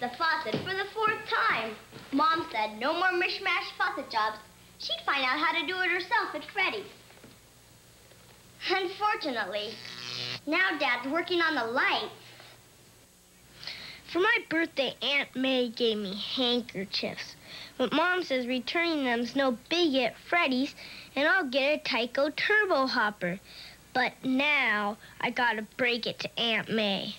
the faucet for the fourth time. Mom said no more mishmash faucet jobs. She'd find out how to do it herself at Freddy's. Unfortunately, now Dad's working on the lights. For my birthday, Aunt May gave me handkerchiefs. But Mom says returning them's no big at Freddy's, and I'll get a Tyco Turbo Hopper. But now I gotta break it to Aunt May.